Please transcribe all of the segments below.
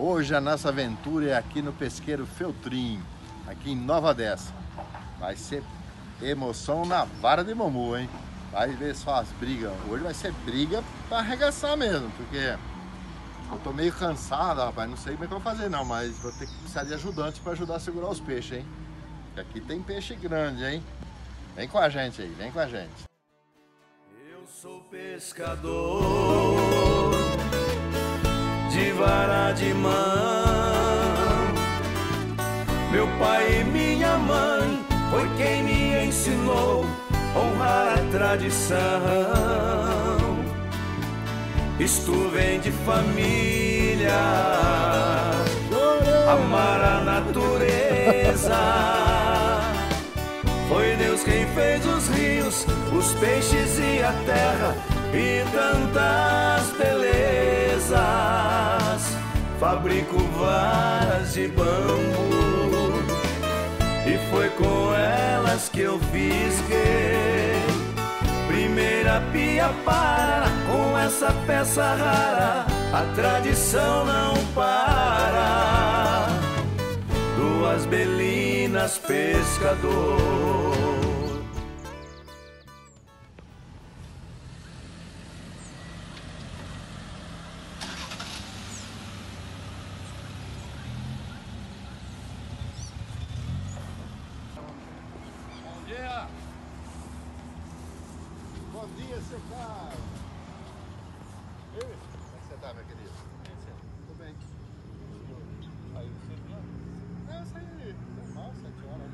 Hoje a nossa aventura é aqui no pesqueiro Feltrim, aqui em Nova Dessa. Vai ser emoção na vara de Momu, hein? Vai ver só as brigas. Hoje vai ser briga para arregaçar mesmo, porque eu tô meio cansado, rapaz. Não sei como é que eu vou fazer não, mas vou ter que precisar de ajudante para ajudar a segurar os peixes, hein? Porque aqui tem peixe grande, hein? Vem com a gente aí, vem com a gente. Eu sou pescador de vara de mão. Meu pai e minha mãe foi quem me ensinou a honrar a tradição. Isto vem de família, amar a natureza. Foi Deus quem fez os rios, os peixes e a terra e tantas belezas. Fabrico varas de bambu e foi com elas que eu fisguei. Primeira pia para com essa peça rara, a tradição não para. Duas belinas pescador. Bom dia! Bom dia, seu Carlos! Ei, como é que você tá, meu querido? Tudo bem. Aí você viu? Não, eu saí normal, sete horas.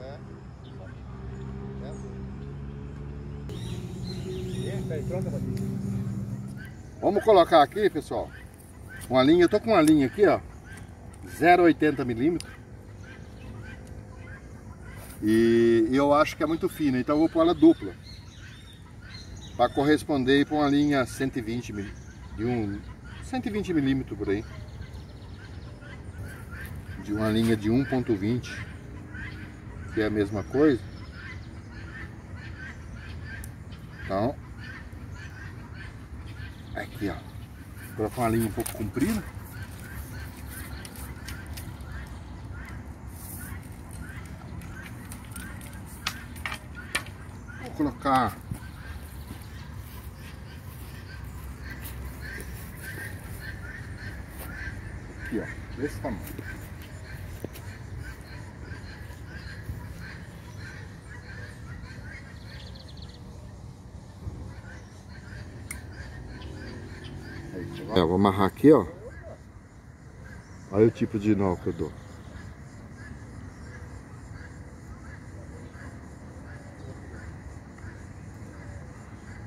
É. Vamos colocar aqui, pessoal, uma linha, eu tô com uma linha aqui, ó, 0,80 milímetros. E eu acho que é muito fina, então eu vou pôr ela dupla. Para corresponder para uma linha 120 mil, de um 120 milímetros por aí. De uma linha de 1.20, que é a mesma coisa. Então, aqui ó, colocar uma linha um pouco comprida. Vou colocar aqui, ó, desse tamanho. Vou amarrar aqui, ó. Olha o tipo de nó que eu dou.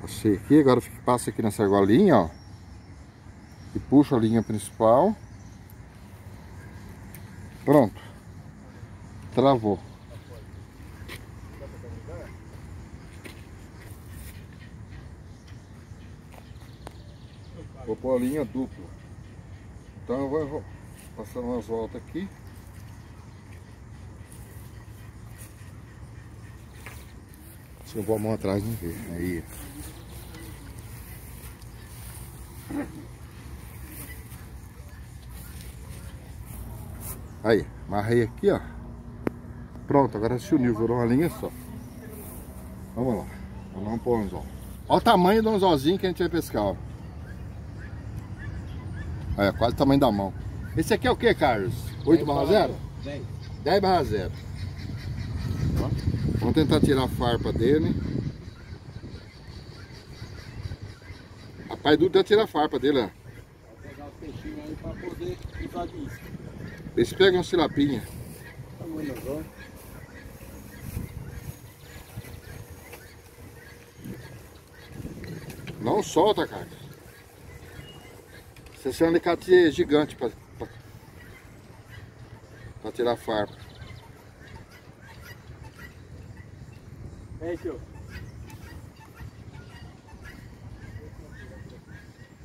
Passei aqui, agora passa aqui nessa argolinha, ó. E puxa a linha principal. Pronto. Travou. Vou pôr a linha dupla. Então eu vou passando umas voltas aqui. Se eu vou a mão atrás não vê. Aí. Aí, amarrei aqui, ó. Pronto, agora se uniu, virou uma linha só. Vamos lá. Vamos pôr o anzol. Olha o tamanho do anzolzinho que a gente vai pescar, ó. Olha, quase o tamanho da mão. Esse aqui é o que, Carlos? 8 barra 0? 10. 10 barra 0. Vamos tentar tirar a farpa dele. Rapaz, Dudu tira a farpa dele, ó. Vou pegar os peixinhos aí pra poder usar disso. Eles pegam silapinha. Tamanho do anzol. Não solta, cara. É um alicate gigante pra, pra, pra tirar farpa. É, tio.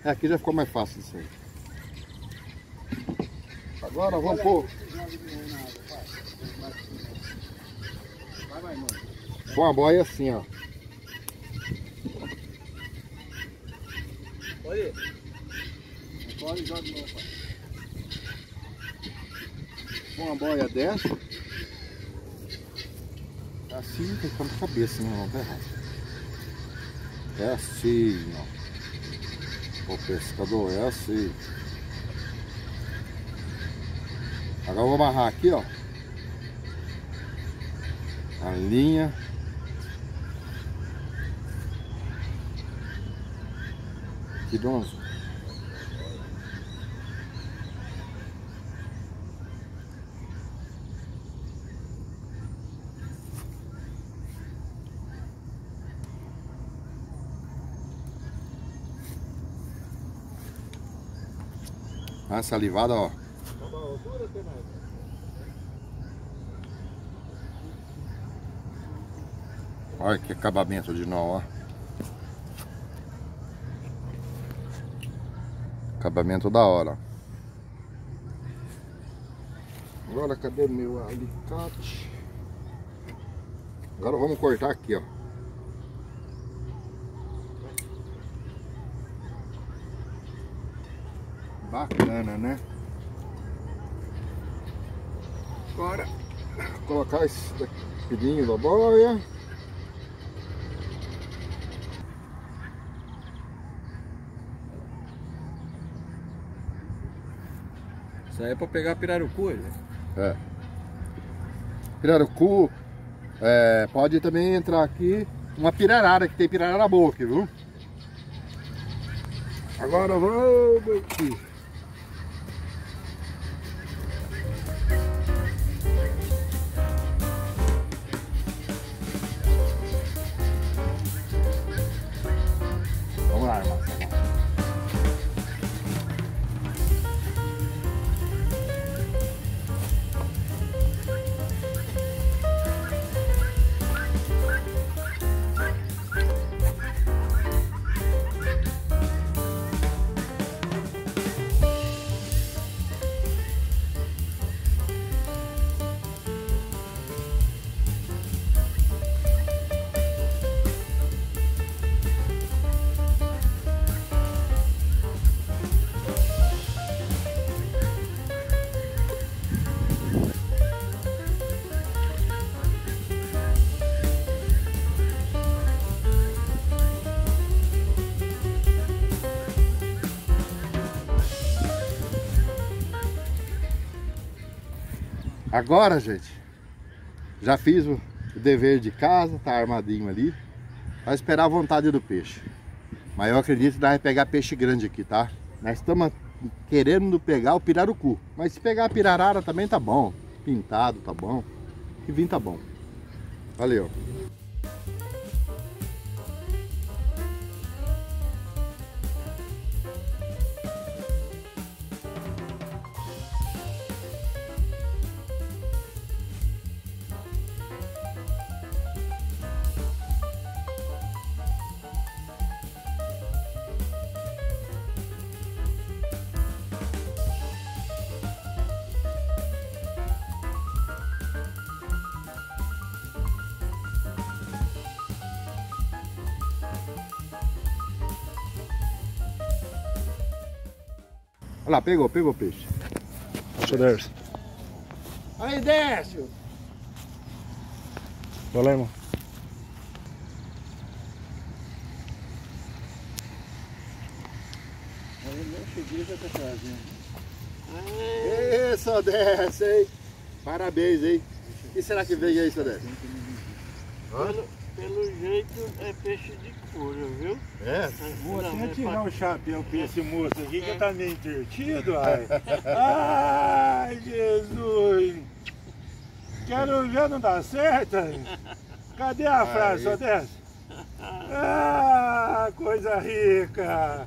É, aqui já ficou mais fácil isso aí. Agora vamos pôr. Com a boia assim, ó. Olha aí. Fora e joga de novo. Com uma boia dessa, Assim tem que pôr na cabeça, né? Não tá errado. É assim, ó. O pescador é assim. Agora eu vou amarrar aqui, ó. A linha. Que. Dá uma salivada, ó. Olha que acabamento de nó, ó. Acabamento da hora. Agora cadê meu alicate? Agora vamos cortar aqui, ó. Bacana, né? Agora, colocar esse pedinho da boia. Isso aí é pra pegar pirarucu, né? É. Pirarucu, é, pode também entrar aqui uma pirarara, que tem pirarara boa aqui, viu? Agora vamos aqui. Agora, gente, já fiz o dever de casa, tá armadinho ali. Vai esperar a vontade do peixe. Mas eu acredito que vamos pegar peixe grande aqui, tá? Nós estamos querendo pegar o pirarucu. Mas se pegar a pirarara também tá bom. Pintado tá bom. Que vir tá bom. Valeu. Olha lá, pegou, pegou o peixe. Deixa eu desce. Aí, Décio! Vai lá, irmão. Aí nem cheguei já tá trazendo. Ê, só desce, hein? Parabéns, hein? O que será que veio aí, só desce? Pelo, pelo jeito é peixe de couro, viu? É? Vou Não, até é tirar pra- o chapéu pra esse moço aqui que tá meio entertido, ai. Ai, Jesus! Quero ver não dá certo. Cadê a frase, só desce? Ah, coisa rica!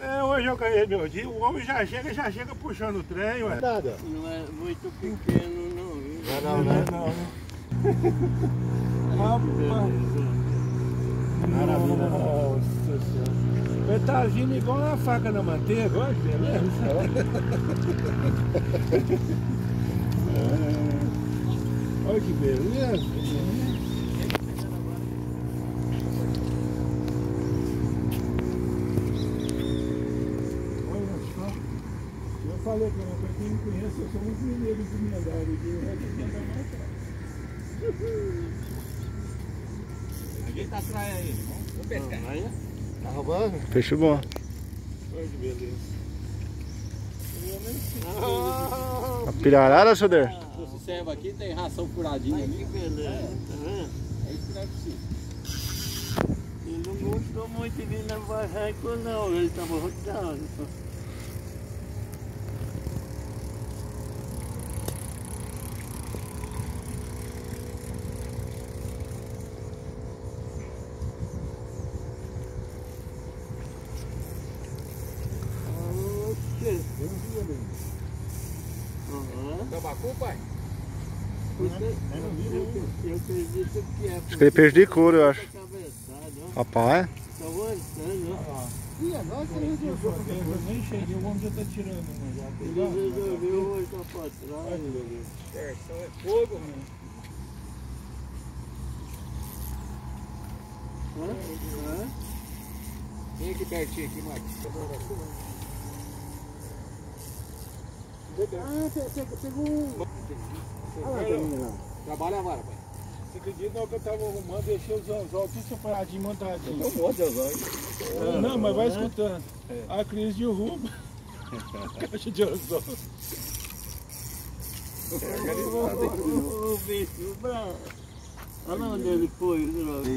É, hoje eu ganhei meu dia, o homem já chega, já chega puxando o trem, ué. Nada. Não é muito pequeno não, viu? Não, né? não. Rapaz. Nossa senhora. Ele tá vindo igual uma faca na manteiga, olha que beleza. É. Olha que beleza. Só. Eu falei pra quem me conhece, eu sou um mineiro de minha idade, de mais atrás. Aí. Tá roubando? Peixe bom. Olha que beleza. A pirarara, Soder? Esse servo aqui tem ração furadinha ali. que beleza, tá vendo? É isso que. Ele não gostou muito de vir na barraca não, ele estava rodando. Eu acredito que é. Acho que ele peixe de couro, eu acho. Rapaz, Tá avançando, ó. E agora você resolveu, eu nem cheguei, o homem já tá tirando? Já Ele resolveu hoje tá pra trás. Terção é fogo, mano. Hã? Hã? Vem aqui pertinho aqui, Marcos. Ah, pegou um. Trabalha a vara, pai. Você acredita que eu tava arrumando, deixei os anzol tudo separadinho, montadinho. Monte de azóio. Ah, Não, mas vai escutando. A Cris derruba. Caixa de anzol. Ô, bicho bravo. Olha onde ele foi, droga.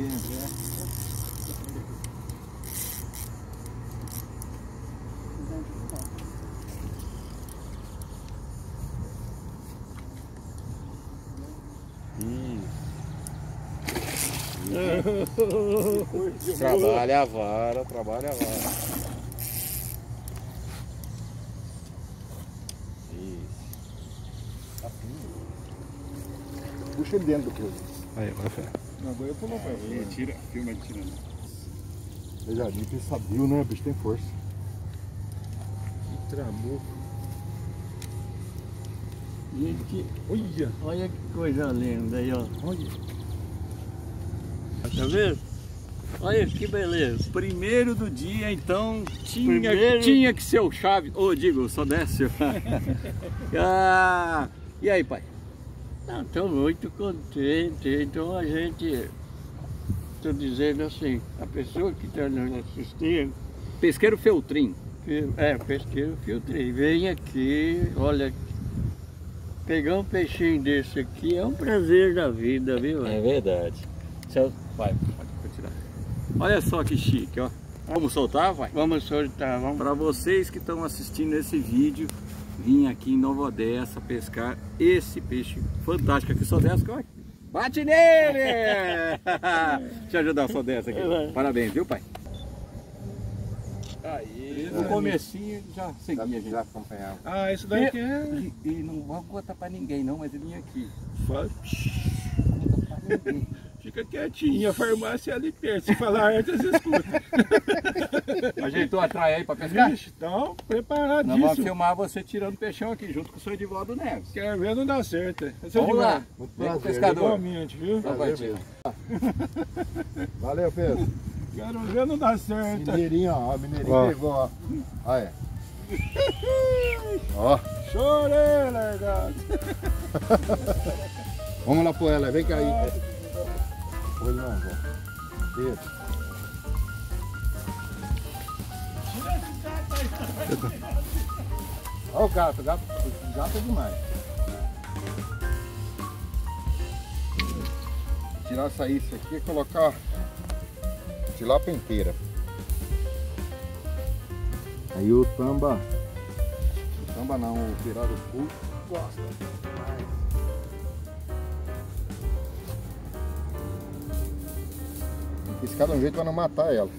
Trabalha a vara, trabalha a vara. Puxa ele dentro do couro. aí, agora foi. Agora eu pulo pra Ele tira, filma ele tirando. Nem que sabio, né? O bicho tem força. Tramou. Gente, Olha, olha que coisa linda aí, ó. olha. Tá vendo? Olha que beleza. Primeiro do dia, então, tinha, Primeiro- tinha que ser o chave. Ô, digo, só desce. ah, e aí, pai? Não, estou muito contente. Então a gente, estou dizendo assim, a pessoa que está nos assistindo, Pesqueiro Feltrim. é, pesqueiro filtrei, vem aqui, olha, pegar um peixinho desse aqui é um prazer da vida, viu? É verdade. Seu... Vai, pode tirar. Olha só que chique, ó. Vamos soltar, vai? Vamos soltar, vamos. Para vocês que estão assistindo esse vídeo, vim aqui em Nova Odessa pescar esse peixe fantástico aqui, só dessa, corre. Bate nele! Deixa eu ajudar só dessa aqui. Vai. Parabéns, viu, pai? Aí, no comecinho já seguia, gente. Já acompanhava. Ah, isso daqui é. E, e não vamos contar pra ninguém não, mas ele vinha aqui. Fa- Conta pra ninguém. Fica quietinho, a farmácia é ali perto. Se falar antes, você escuta. Ajeitou a traia aí pra pescar? Vixe, então, Nós vamos filmar você tirando peixão aqui junto com o seu Edivaldo Neves. Quer ver, não dá certo. é. Seu Vamos lá. Divaldo, Muito Vem com o prazer. pescador. Igualmente, viu? Tio. Valeu, Pedro. Quero ver, não dá certo. Mineirinho, ó. Mineirinho Ó. pegou, ó. Olha. Ó. Chorei, largado. Vamos lá pro ela, vem cá aí. Não. Olha o gato, o gato, gato é demais. Tirar essa isso aqui e colocar tilápia inteira. Aí o tamba, o tamba não, o pirarucu gosta. Que piscar de um jeito para não matar ela.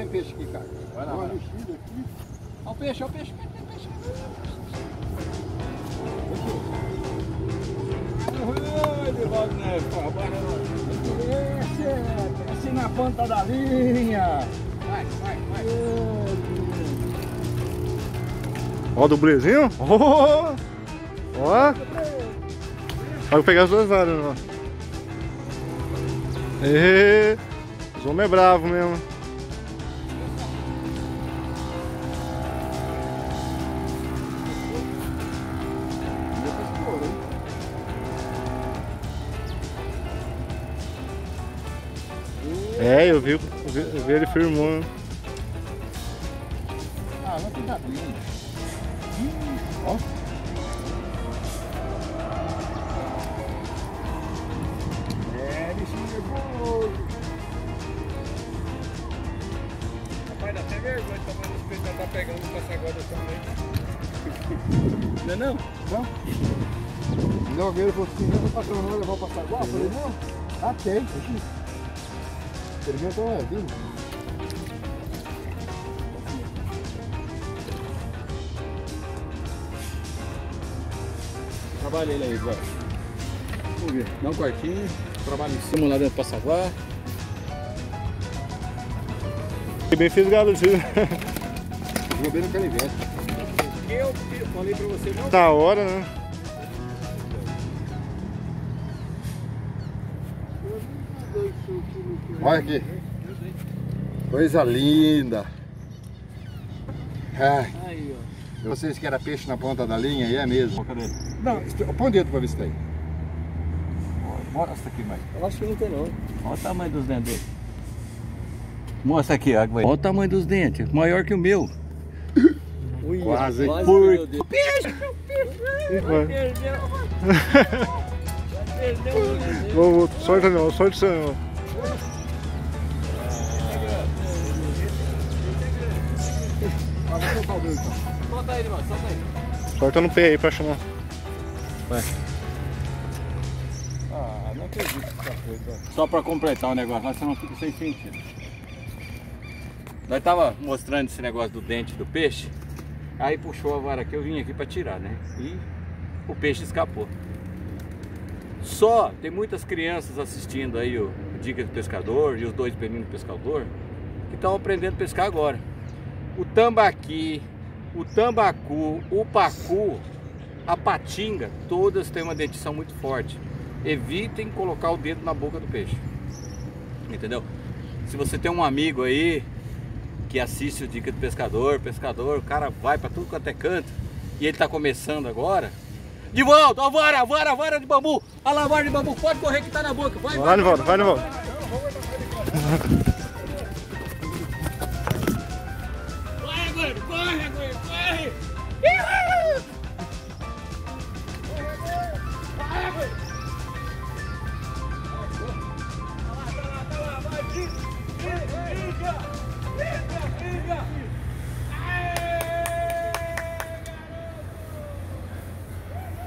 Tem peixe aqui, cara. Vai lá, vai lá. Olha o peixe, olha o peixe. Olha o peixe. Divaldo Neves, porra, bora lá. Desce, desce na ponta da linha. Vai, vai, vai. Ó o dublezinho. Ó. Ó. Vai pegar as duas varas, ó. Os homens é bravo mesmo. É, eu vi, eu vi, eu ele firmando. Ah, vai pegar bem. É, bichinho nervoso. Rapaz, dá até vergonha de que tá pegando com essa agora também. Não é não? Não. Não, alguém falou assim, não, patrão, não vai levar o passaguá? Eu falei, não. Ah, tem. Experimenta uma vinho. Trabalha ele aí, vai. Vamos ver. Dá um quartinho, trabalha em cima lá dentro do passaguá. Bem fisgado, tio. Joguei no canivete. Eu falei pra você, não Da hora, né? Olha aqui. Coisa linda. Ai, Aí, ó. vocês que era peixe na ponta da linha, e é mesmo. Cadê? Não, põe o dedo pra ver se tem. Mostra aqui mais. Eu acho que não tem não. Olha o tamanho dos dentes dele. Mostra aqui, Água. Olha o tamanho dos dentes, maior que o meu. Ui, Quase. quase Por- meu Deus. Vai. Perdeu. Perdeu sorte não, sorte não. Solta ele, mano, solta aí. Sorta no pé aí pra chamar. Ah, não acredito nessa coisa. Só pra completar o negócio, lá senão fica sem sentido. Nós tava mostrando esse negócio do dente do peixe, aí puxou a vara aqui, eu vim aqui pra tirar, né? E o peixe escapou. Só tem muitas crianças assistindo aí o Dica do Pescador e os dois meninos do pescador que estão aprendendo a pescar agora. O tambaqui, o tambacu, o pacu, a patinga, todas têm uma dentição muito forte. Evitem colocar o dedo na boca do peixe. Entendeu? Se você tem um amigo aí que assiste o Dica do Pescador, pescador, o cara vai para tudo quanto é canto e ele tá começando agora. De volta, a vara, vara, vara de bambu. A vara de bambu, pode correr que tá na boca. Vai, Vai, Nivaldo, vai, Nivaldo. Corre, agora, corre, agora, corre.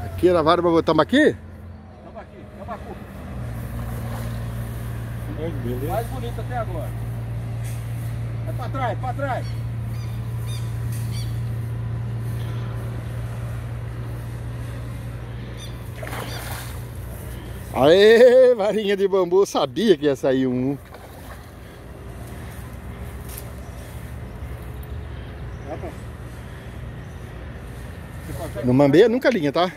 Aqui na vara botar aqui? Tambaqui, tambacu. Mais bonito até agora. É pra trás, pra trás. Aê, varinha de bambu, eu sabia que ia sair um. No mambeia nunca linha, tá?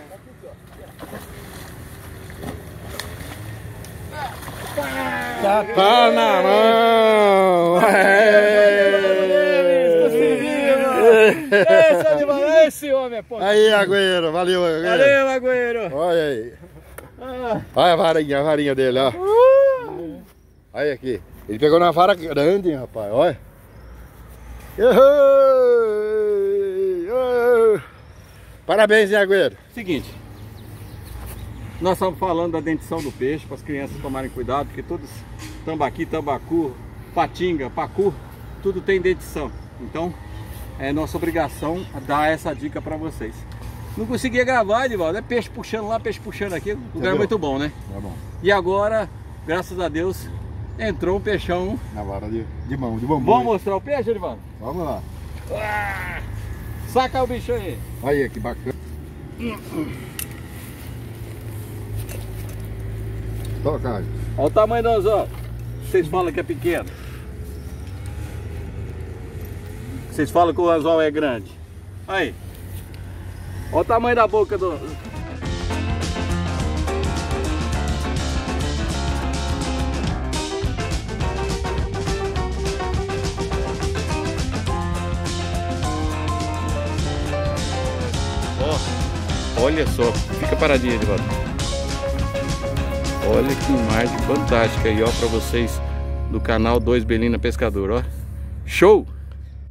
Tá na mão! Esse animal, esse homem é. Aí, Agüero, valeu, Agüero. Valeu, Agüero. Olha aí. Olha a varinha, a varinha dele, ó. Olha aqui. Ele pegou na vara grande, hein, rapaz. Olha. Uhul! Uhul! Parabéns, hein, Agüero. Seguinte, nós estamos falando da dentição do peixe, para as crianças tomarem cuidado, porque todos, tambaqui, tambacu, patinga, pacu, tudo tem dentição. Então, é nossa obrigação dar essa dica para vocês. Não conseguia gravar, Edivaldo, é peixe puxando lá, peixe puxando aqui, lugar Entendeu? muito bom, né? Tá bom. E agora, graças a Deus, entrou um peixão. Na vara de, de mão, de bambu. Vamos mostrar o peixe, Edivaldo? Vamos lá. Saca o bicho aí. Olha que bacana. Toca. Olha o tamanho do anzol. Vocês falam que é pequeno. Vocês falam que o anzol é grande. Aí. Olha o tamanho da boca do... Olha só, fica paradinho, Edvaldo. Olha que imagem fantástica aí, ó, pra vocês do canal 2 Belina Pescador, ó. Show!